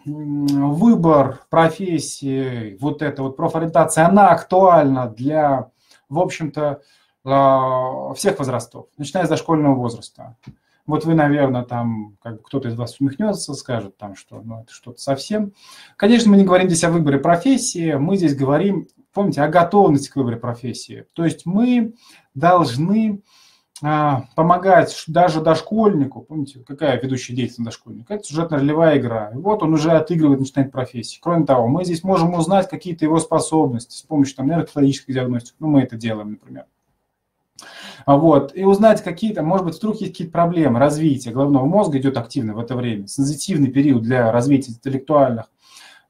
выбор профессии, вот эта вот профориентация, она актуальна для, в общем-то, всех возрастов, начиная с дошкольного возраста. Вот вы, наверное, там, как бы кто-то из вас усмехнется, скажет там, что ну, это что-то совсем. Конечно, мы не говорим здесь о выборе профессии, мы здесь говорим помните, о готовности к выбору профессии. То есть мы должны а, помогать даже дошкольнику, помните, какая ведущая деятельность дошкольника? Это сюжетно-ролевая игра. И вот он уже отыгрывает, начинает профессии. Кроме того, мы здесь можем узнать какие-то его способности с помощью там, нейропатологической диагностики. Ну, мы это делаем, например. Вот. И узнать какие-то, может быть, вдруг есть какие-то проблемы развития головного мозга идет активно в это время. Сензитивный период для развития интеллектуальных а,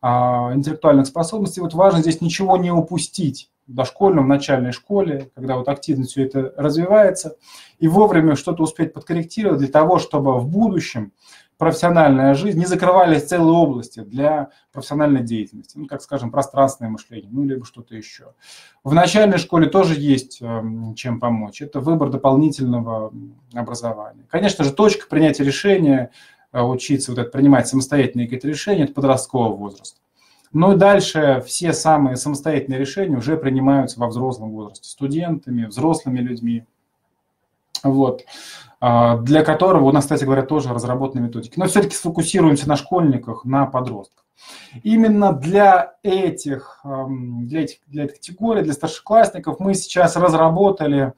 интеллектуальных способностей, вот важно здесь ничего не упустить в дошкольном, начальной школе, когда вот активно все это развивается, и вовремя что-то успеть подкорректировать для того, чтобы в будущем профессиональная жизнь не закрывались целые области для профессиональной деятельности, ну, как, скажем, пространственное мышление, ну, либо что-то еще. В начальной школе тоже есть эм, чем помочь. Это выбор дополнительного образования. Конечно же, точка принятия решения учиться вот это, принимать самостоятельные какие-то решения, это подростковый возраст. Ну и дальше все самые самостоятельные решения уже принимаются во взрослом возрасте, студентами, взрослыми людьми. Вот а, для которого у нас, кстати говоря, тоже разработаны методики. Но все-таки сфокусируемся на школьниках, на подростках. Именно для этих, эм, для этих, для этих категорий, для старшеклассников мы сейчас разработали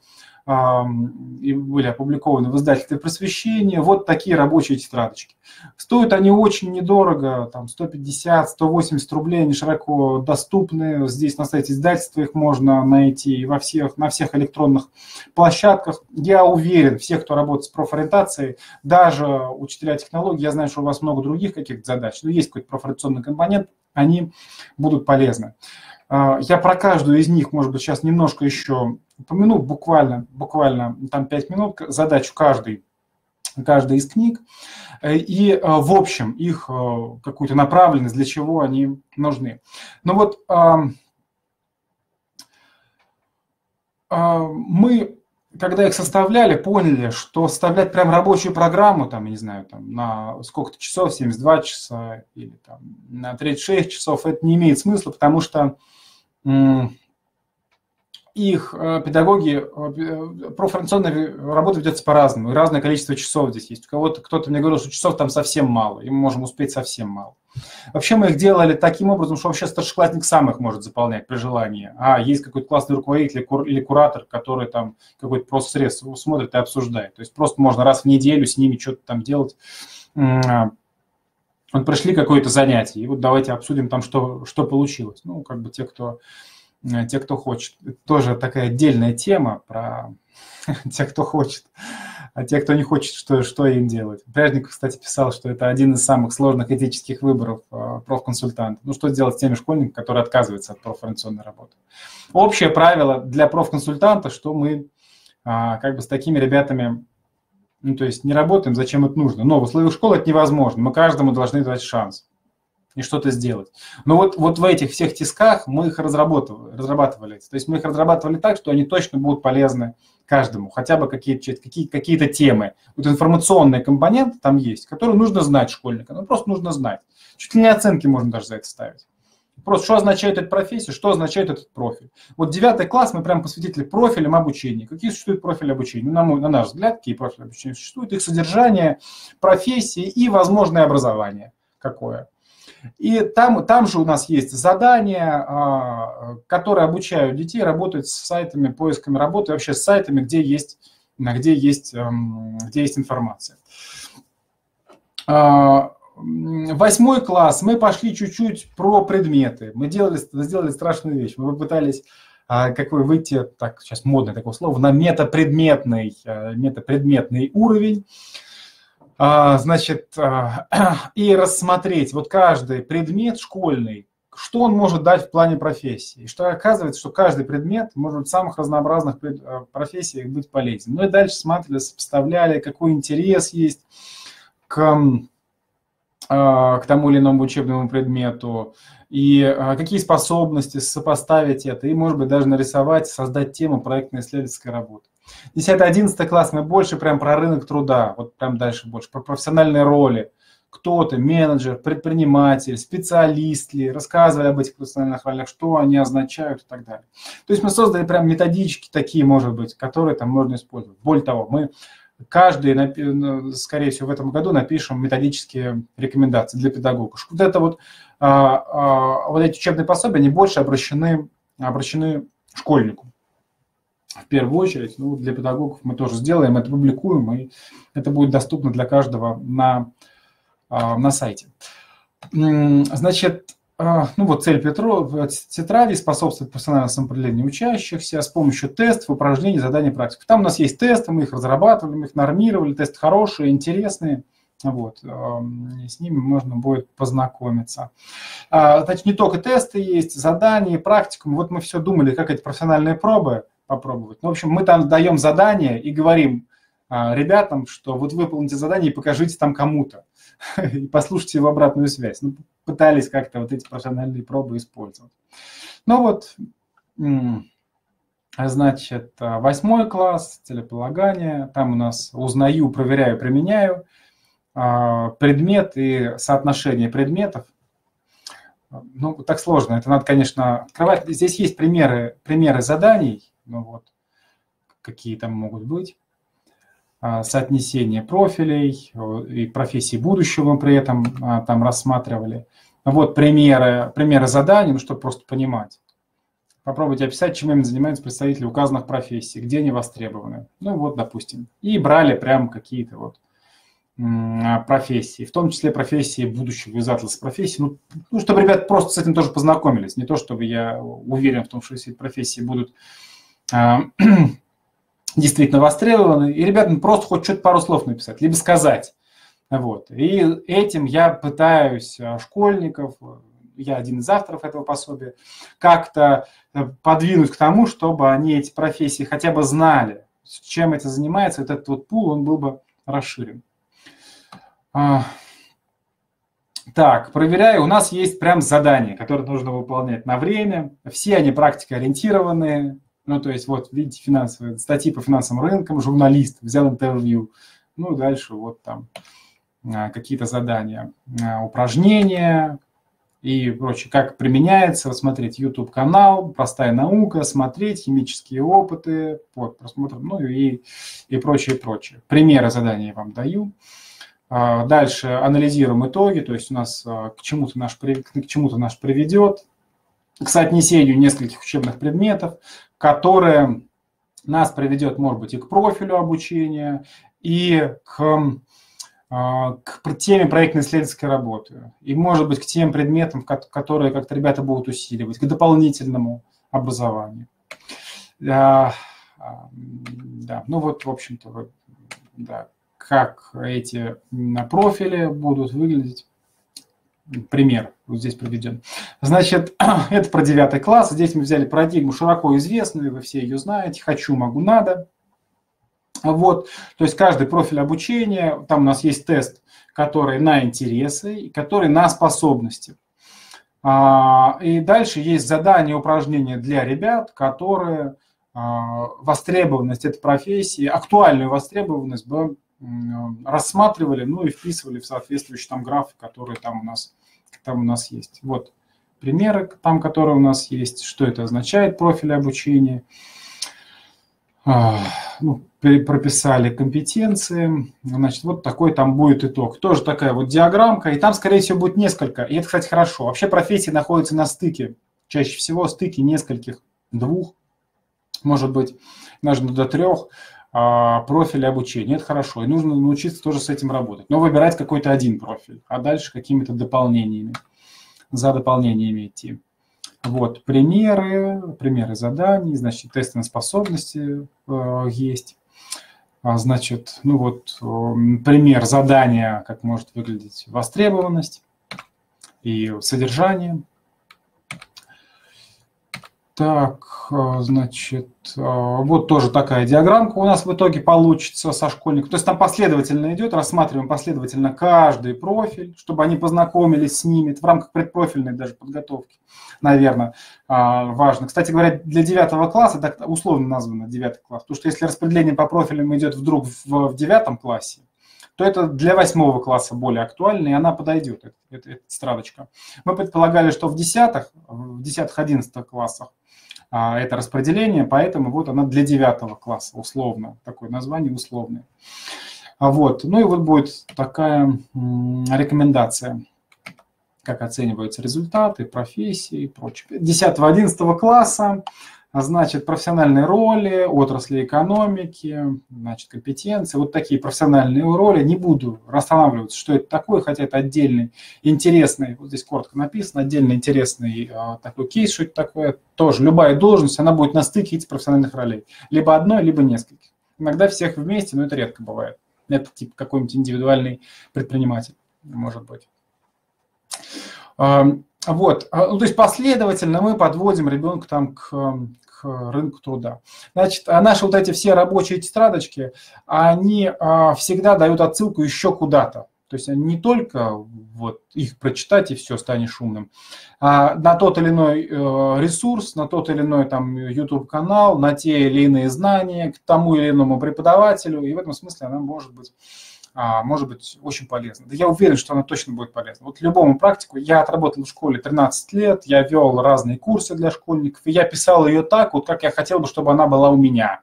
и были опубликованы в издательстве просвещения. Вот такие рабочие тетрадочки. Стоят они очень недорого, там 150-180 рублей, они широко доступны. Здесь на сайте издательства их можно найти во всех, на всех электронных площадках. Я уверен, все, кто работает с профориентацией, даже учителя технологий, я знаю, что у вас много других каких-то задач, но есть какой-то профориентационный компонент, они будут полезны. А, я про каждую из них, может быть, сейчас немножко еще упомяну, буквально, буквально там 5 минут, задачу каждой, каждой из книг. И э, в общем их э, какую-то направленность, для чего они нужны. Но ну вот мы когда их составляли, поняли, что составлять прям рабочую программу, там, я не знаю, там, на сколько-то часов, 72 часа или там, на 36 часов, это не имеет смысла, потому что их э, педагоги, э, профориентационная работа ведется по-разному, и разное количество часов здесь есть. У кого-то кто-то мне говорил, что часов там совсем мало, и мы можем успеть совсем мало. Вообще мы их делали таким образом, что вообще старшеклассник сам их может заполнять при желании. А есть какой-то классный руководитель или куратор, который там какой-то просто средств смотрит и обсуждает. То есть просто можно раз в неделю с ними что-то там делать. А, вот пришли какое-то занятие, и вот давайте обсудим там, что, что получилось. Ну, как бы те, кто Э, те, кто хочет. Это тоже такая отдельная тема про [LAUGHS] тех, кто хочет. А те, кто не хочет, что, что им делать. Пряжников, кстати, писал, что это один из самых сложных этических выборов э, профконсультанта. Ну, что делать с теми школьниками, которые отказываются от профориентационной работы? Общее правило для профконсультанта, что мы а, как бы с такими ребятами, ну, то есть не работаем, зачем это нужно. Но в условиях школы это невозможно. Мы каждому должны дать шанс и что-то сделать. Но вот, вот в этих всех тисках мы их разрабатывали, разрабатывали. То есть мы их разрабатывали так, что они точно будут полезны каждому, хотя бы какие-то какие, какие темы. Вот информационные компоненты там есть, которые нужно знать школьника, ну просто нужно знать. Чуть ли не оценки можно даже за это ставить. Просто что означает эта профессия, что означает этот профиль. Вот девятый класс мы прям посвятили профилям обучения. Какие существуют профили обучения? Ну, на, мой, на наш взгляд, какие профили обучения существуют? Их содержание, профессии и возможное образование какое. И там, там же у нас есть задания, а, которые обучают детей работать с сайтами, поисками работы, вообще с сайтами, где есть, где есть, эм, где есть информация. А, восьмой класс мы пошли чуть-чуть про предметы. Мы делали, сделали страшную вещь. Мы попытались а, как вы выйти, так сейчас модное такое слово, на метапредметный, а, метапредметный уровень. А, значит, [CLEARS THROAT] и рассмотреть вот каждый предмет школьный, что он может дать в плане профессии. И что оказывается, что каждый предмет может в самых разнообразных профессиях быть полезен. Ну и дальше смотрели, сопоставляли, какой интерес есть к а, к тому или иному учебному предмету, и а, какие способности сопоставить это, и, может быть, даже нарисовать, создать тему проектно-исследовательской работы. 10-11 класс мы больше прям про рынок труда, вот прям дальше больше, про профессиональные роли. Кто ты, менеджер, предприниматель, специалист ли, рассказывали об этих профессиональных ролях, что они означают и так далее. То есть мы создали прям методички такие, может быть, которые там можно использовать. Более того, мы каждый, ну, скорее всего, в этом году напишем методические рекомендации для педагогов. Вот это вот, а, а, вот эти учебные пособия, они больше обращены, обращены школьнику. В первую очередь, ну, для педагогов мы тоже сделаем, это публикуем, и это будет доступно для каждого на, а, на сайте. Значит, а, ну вот цель Петро, тетради способствует профессиональному самоопределению учащихся с помощью тестов, упражнений, заданий, практик. Там у нас есть тесты, мы их разрабатывали, мы их нормировали, тесты хорошие, интересные. Вот, с ними можно будет познакомиться. А, значит, не только тесты есть, задания, практикум. Вот мы все думали, как эти профессиональные пробы попробовать. Ну, в общем, мы там даем задание и говорим а, ребятам, что вот выполните задание и покажите там кому-то. [LAUGHS] И послушайте его обратную связь. Ну, пытались как-то вот эти профессиональные пробы использовать. Ну вот, значит, восьмой класс, целеполагание. Там у нас узнаю, проверяю, применяю а, предмет и соотношение предметов. Ну, так сложно. Это надо, конечно, открывать. Здесь есть примеры, примеры заданий. Ну вот, какие там могут быть. А, соотнесение профилей и профессии будущего мы при этом а, там рассматривали. Вот примеры, примеры заданий, ну, чтобы просто понимать. Попробуйте описать, чем именно занимаются представители указанных профессий, где они востребованы. Ну вот, допустим. И брали прям какие-то вот а, профессии, в том числе профессии будущего из атласа профессий, ну, ну, чтобы ребят просто с этим тоже познакомились, не то, чтобы я уверен в том, что эти профессии будут [CLEARS THROAT] действительно востребованы, и ребятам просто хоть что-то пару слов написать, либо сказать. Вот. И этим я пытаюсь а, школьников, я один из авторов этого пособия, как-то э, подвинуть к тому, чтобы они эти профессии хотя бы знали, чем это занимается, вот этот вот пул, он был бы расширен. А, так, проверяю, у нас есть прям задания, которые нужно выполнять на время. Все они практикоориентированные, ну, то есть, вот, видите, финансовые статьи по финансовым рынкам, журналист взял интервью, ну, дальше вот там а, какие-то задания, а, упражнения и прочее, как применяется, смотреть YouTube-канал, простая наука, смотреть химические опыты, вот, просмотр, ну и, и прочее, прочее. Примеры заданий я вам даю. А, дальше анализируем итоги, то есть у нас к чему-то наш, к чему-то наш приведет, к соотнесению нескольких учебных предметов, которое нас приведет, может быть, и к профилю обучения, и к, а, к теме проектно-исследовательской работы, и, может быть, к тем предметам, которые как-то ребята будут усиливать, к дополнительному образованию. Да, да. ну вот, в общем-то, да, как эти профили будут выглядеть пример вот здесь приведен. Значит, [CLEARS THROAT] это про девятый класс. Здесь мы взяли парадигму широко известную, вы все ее знаете. Хочу, могу, надо. Вот, то есть каждый профиль обучения, там у нас есть тест, который на интересы и который на способности. А, и дальше есть задания, упражнения для ребят, которые а, востребованность этой профессии, актуальную востребованность бы рассматривали, ну и вписывали в соответствующий там график, который там у нас, там у нас есть. Вот примеры там, которые у нас есть, что это означает, профиль обучения. А, ну, прописали компетенции. Значит, вот такой там будет итог. Тоже такая вот диаграммка, и там, скорее всего, будет несколько. И это, кстати, хорошо. Вообще профессии находятся на стыке. Чаще всего стыки нескольких, двух, может быть, даже до трех а, профилей обучения. Это хорошо. И нужно научиться тоже с этим работать. Но выбирать какой-то один профиль, а дальше какими-то дополнениями, за дополнениями идти. Вот примеры, примеры заданий, значит, тесты на способности э, есть. А, значит, ну вот э, пример задания, как может выглядеть востребованность и содержание. Так, э, значит, э, вот тоже такая диаграммка у нас в итоге получится со школьником. То есть там последовательно идет, рассматриваем последовательно каждый профиль, чтобы они познакомились с ними. Это в рамках предпрофильной даже подготовки, наверное, а, важно. Кстати говоря, для девятого класса, так условно названо девятый класс, потому что если распределение по профилям идет вдруг в девятом классе, то это для восьмого класса более актуально, и она подойдет, эта, эта, эта страдочка. Мы предполагали, что в десятых, в десятых-одиннадцатых классах это распределение, поэтому вот она для девятого класса, условно, такое название условное. А вот, ну и вот будет такая рекомендация, как оцениваются результаты, профессии и прочее. 10-11 класса а значит, профессиональные роли, отрасли экономики, значит, компетенции, вот такие профессиональные роли. Не буду расстанавливаться, что это такое, хотя это отдельный интересный, вот здесь коротко написано, отдельно интересный а, такой кейс, что это такое. Тоже любая должность, она будет на стыке этих профессиональных ролей. Либо одной, либо нескольких. Иногда всех вместе, но это редко бывает. Это типа какой-нибудь индивидуальный предприниматель, может быть. Вот, а, ну, то есть последовательно мы подводим ребенка там к рынку труда. Значит, а наши вот эти все рабочие тетрадочки, они а, всегда дают отсылку еще куда-то. То есть не только вот их прочитать и все, станешь умным, а на тот или иной э, ресурс, на тот или иной там YouTube-канал, на те или иные знания, к тому или иному преподавателю. И в этом смысле она может быть может быть очень полезна. Да я уверен, что она точно будет полезна. Вот любому практику, я отработал в школе 13 лет, я вел разные курсы для школьников, и я писал ее так, вот как я хотел бы, чтобы она была у меня.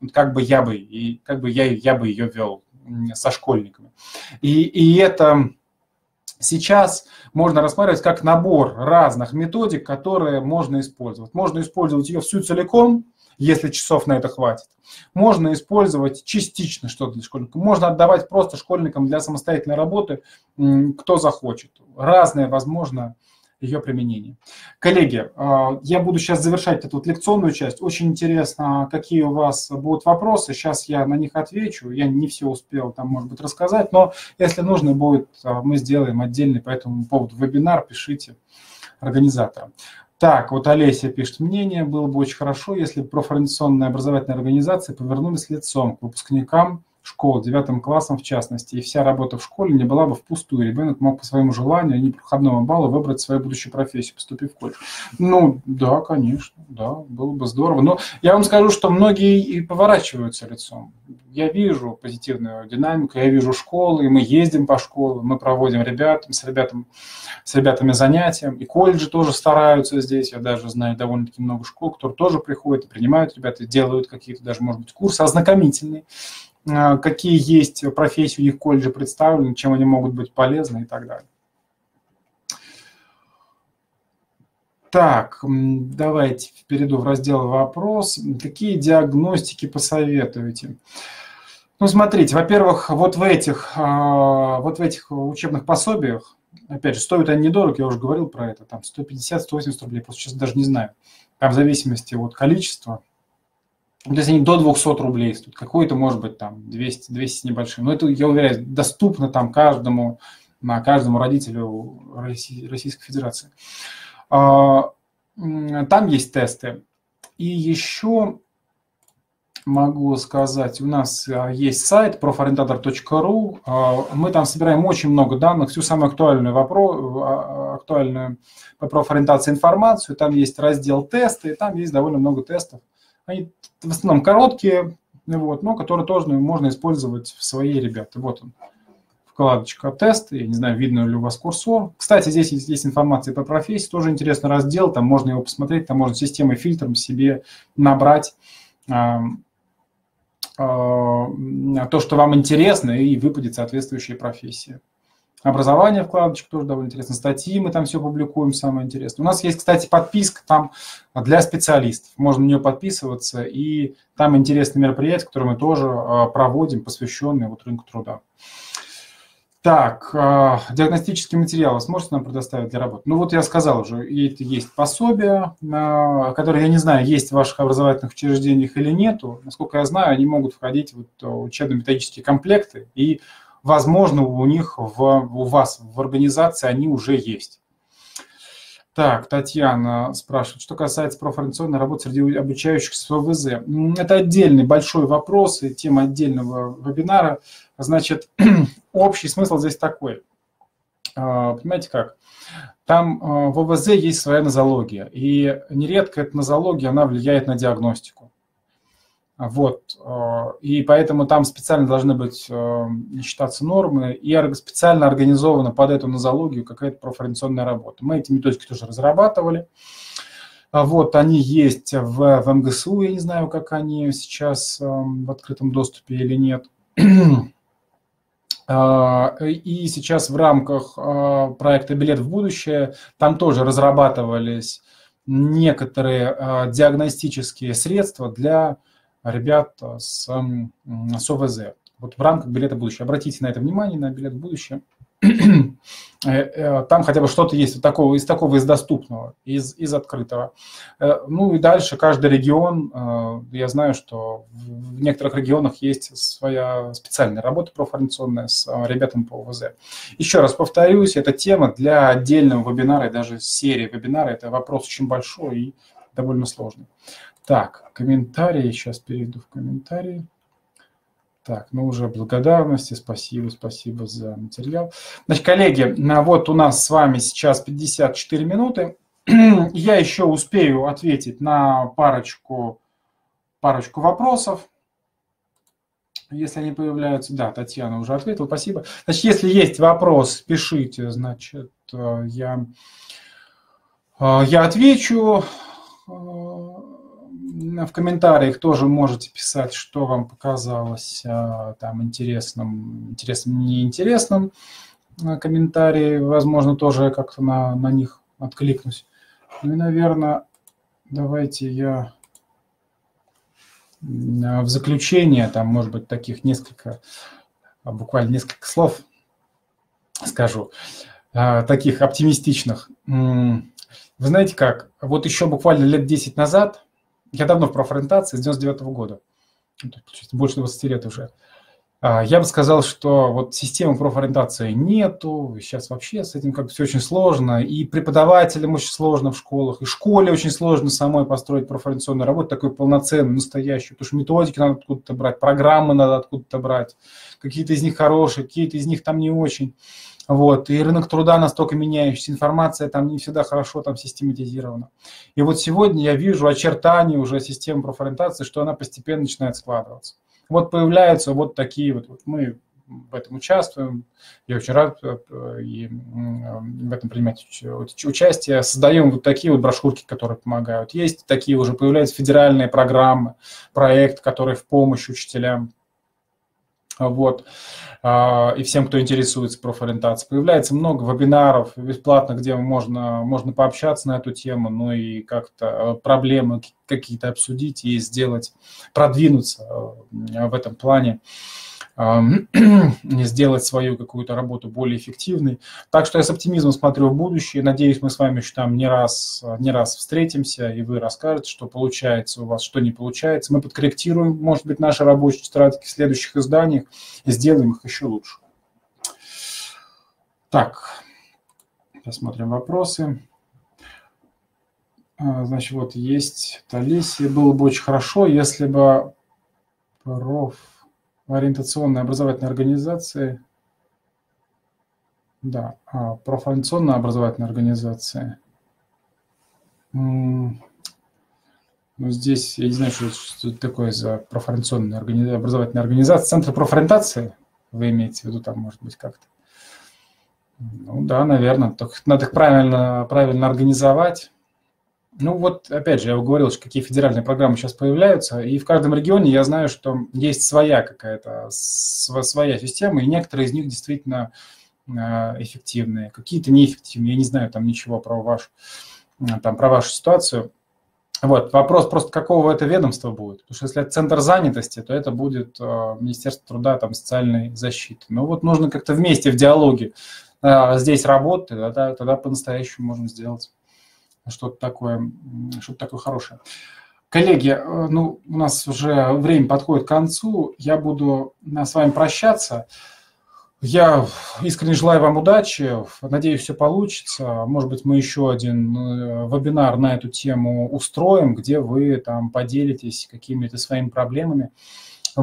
Вот как бы я бы, и как бы я, я бы ее вел со школьниками. И, и это сейчас можно рассматривать как набор разных методик, которые можно использовать. Можно использовать ее всю целиком, если часов на это хватит. Можно использовать частично что-то для школьников. Можно отдавать просто школьникам для самостоятельной работы, кто захочет. Разное, возможно, ее применение. Коллеги, а, я буду сейчас завершать эту вот лекционную часть. Очень интересно, какие у вас будут вопросы. Сейчас я на них отвечу. Я не все успел там, может быть, рассказать, но если нужно будет, а, мы сделаем отдельный по этому поводу вебинар, пишите организаторам. Так, вот Олеся пишет, мнение было бы очень хорошо, если бы профориентационные образовательные организации повернулись лицом к выпускникам школ, девятым классом в частности, и вся работа в школе не была бы впустую. Ребенок мог по своему желанию, а не проходному баллу выбрать свою будущую профессию, поступив в колледж. Ну, да, конечно, да, было бы здорово. Но я вам скажу, что многие и поворачиваются лицом. Я вижу позитивную динамику, я вижу школы, и мы ездим по школам, мы проводим ребятам, с, ребятам, с ребятами занятия, и колледжи тоже стараются здесь. Я даже знаю довольно-таки много школ, которые тоже приходят и принимают ребята, делают какие-то даже, может быть, курсы ознакомительные какие есть профессии у них в колледже представлены, чем они могут быть полезны и так далее. Так, давайте перейду в раздел «Вопрос». Какие диагностики посоветуете? Ну, смотрите, во-первых, вот в этих, а, вот в этих учебных пособиях, опять же, стоят они недорого, я уже говорил про это, там 150-180 рублей, просто сейчас даже не знаю, там в зависимости от количества, то есть они до 200 рублей стоят, какой-то может быть там 200, 200 с небольшим. Но это, я уверяю, доступно там каждому, на каждому родителю Российской Федерации. А, там есть тесты. И еще могу сказать, у нас а, есть сайт профориентатор.ру. А, мы там собираем очень много данных, всю самую актуальную, вопрос, актуальную по профориентации информацию. Там есть раздел тесты, и там есть довольно много тестов они в основном короткие, вот, но которые тоже можно использовать в своей ребята. Вот он. вкладочка «Тесты». Я не знаю, видно ли у вас курсор. Кстати, здесь есть, есть информация по профессии, тоже интересный раздел, там можно его посмотреть, там можно системой фильтром себе набрать э, э, то, что вам интересно, и выпадет соответствующая профессия. Образование вкладочка тоже довольно интересно. Статьи мы там все публикуем, самое интересное. У нас есть, кстати, подписка там для специалистов. Можно на нее подписываться. И там интересные мероприятия, которые мы тоже а, проводим, посвященные вот рынку труда. Так, а, диагностический материал вы сможете нам предоставить для работы? Ну вот я сказал уже, есть пособия, а, которые, я не знаю, есть в ваших образовательных учреждениях или нету. Насколько я знаю, они могут входить в учебно-методические комплекты и возможно, у них, в, у вас в организации они уже есть. Так, Татьяна спрашивает, что касается профориентационной работы среди обучающих с ВВЗ. Это отдельный большой вопрос и тема отдельного вебинара. Значит, [CLEARS THROAT] общий смысл здесь такой. А, понимаете как? Там а, в ВВЗ есть своя нозология, и нередко эта нозология, она влияет на диагностику. Вот. Э, и поэтому там специально должны быть э, считаться нормы и специально организована под эту нозологию какая-то профориентационная работа. Мы эти методики тоже разрабатывали. А вот они есть в, в МГСУ, я не знаю, как они сейчас э, в открытом доступе или нет. [CLEARS THROAT] И сейчас в рамках проекта «Билет в будущее» там тоже разрабатывались некоторые диагностические средства для ребят с, с ОВЗ. Вот в рамках билета будущее. Обратите на это внимание, на билет будущее. [CLEARS THROAT] Э, э, там хотя бы что-то есть вот такого, из такого, из доступного, из, из открытого. Э, ну и дальше каждый регион, я знаю, что в некоторых регионах есть своя специальная работа профориентационная с ребятами по ОВЗ. Еще раз повторюсь, эта тема для отдельного вебинара и даже серии вебинара. Это вопрос очень большой и довольно сложный. Так, комментарии, сейчас перейду в комментарии. Так, ну уже благодарности, спасибо, спасибо за материал. Значит, коллеги, вот у нас с вами сейчас 54 минуты. [CLEARS THROAT] Я еще успею ответить на парочку, парочку вопросов, если они появляются. Да, Татьяна уже ответила, спасибо. Значит, если есть вопрос, пишите, значит, э, я, э, я отвечу э, в комментариях тоже можете писать, что вам показалось а, там интересным, интересным, неинтересным. Комментарии, возможно, тоже как-то на, на них откликнусь. Ну и, наверное, давайте я в заключение, там, может быть, таких несколько, а, буквально несколько слов скажу, а, таких оптимистичных. Вы знаете как, вот еще буквально лет 10 назад я давно в профориентации, с 99 -го года, ну, больше 20 лет уже. А, я бы сказал, что вот системы профориентации нету, сейчас вообще с этим как все очень сложно, и преподавателям очень сложно в школах, и школе очень сложно самой построить профориентационную работу, такую полноценную, настоящую, потому что методики надо откуда-то брать, программы надо откуда-то брать, какие-то из них хорошие, какие-то из них там не очень. Вот, и рынок труда настолько меняющийся, информация там не всегда хорошо там систематизирована. И вот сегодня я вижу очертания уже системы профориентации, что она постепенно начинает складываться. Вот появляются вот такие вот, вот мы в этом участвуем. Я очень рад э, и в этом принимать участие. Создаем вот такие вот брошюрки, которые помогают. Есть такие уже, появляются федеральные программы, проект, который в помощь учителям. Вот. А, и всем, кто интересуется профориентацией. Появляется много вебинаров бесплатно, где можно, можно пообщаться на эту тему, ну и как-то э, проблемы какие-то обсудить и сделать, продвинуться э, в этом плане [CLEARS THROAT] сделать свою какую-то работу более эффективной. Так что я с оптимизмом смотрю в будущее. Надеюсь, мы с вами еще там не раз, не раз встретимся, и вы расскажете, что получается у вас, что не получается. Мы подкорректируем, может быть, наши рабочие тетрадки в следующих изданиях и сделаем их еще лучше. Так, посмотрим вопросы. А, значит, вот есть Талисия. Было бы очень хорошо, если бы проф ориентационной образовательной организации, да, а, профориентационная образовательная организация. Ну, здесь, я не знаю, что, что это такое за профориентационная органи... образовательная организация. Центр профориентации? Вы имеете в виду там, может быть, как-то? Ну да, наверное. Только надо их правильно, правильно организовать. Ну вот, опять же, я говорил, что какие федеральные программы сейчас появляются, и в каждом регионе я знаю, что есть своя какая-то, своя система, и некоторые из них действительно э, эффективные, какие-то неэффективные. Я не знаю там ничего про вашу, там, про вашу ситуацию. Вот, вопрос просто, какого это ведомства будет. Потому что если это центр занятости, то это будет э, Министерство труда, там, социальной защиты. Ну вот нужно как-то вместе в диалоге здесь работать, тогда, тогда по-настоящему можем сделать что-то такое, что-то такое хорошее. Коллеги, э, ну, у нас уже время подходит к концу. Я буду с вами прощаться. Я искренне желаю вам удачи, надеюсь, все получится. Может быть, мы еще один э, вебинар на эту тему устроим, где вы там поделитесь какими-то своими проблемами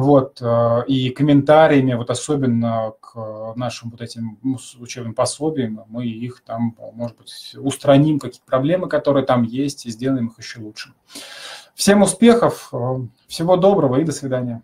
вот, э, и комментариями, вот особенно к нашим вот этим учебным пособиям, мы их там, может быть, устраним, какие-то проблемы, которые там есть, и сделаем их еще лучше. Всем успехов, э, всего доброго и до свидания.